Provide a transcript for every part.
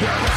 Yeah!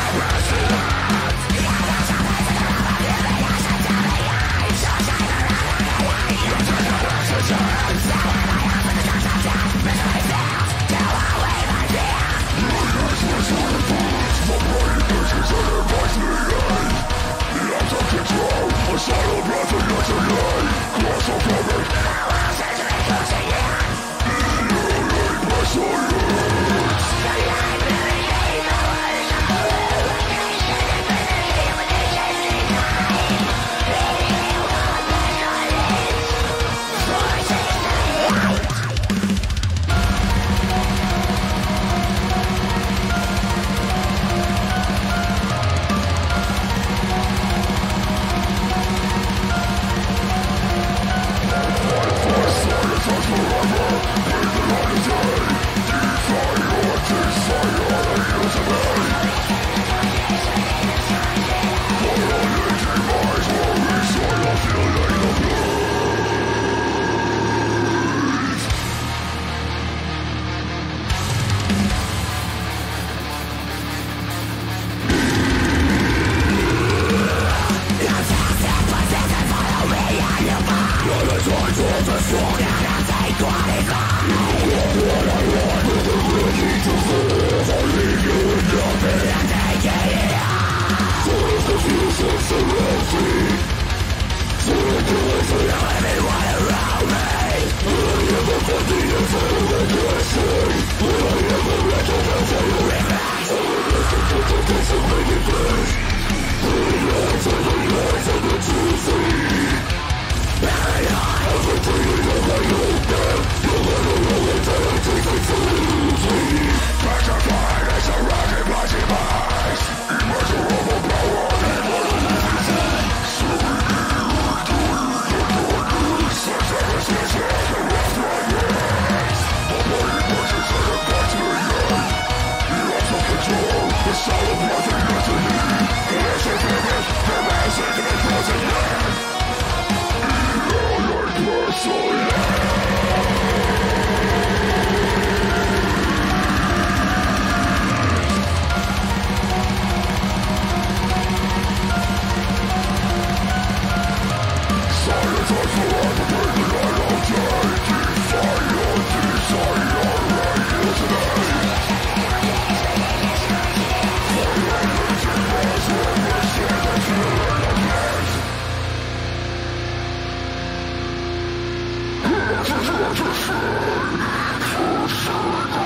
To shine, to shine.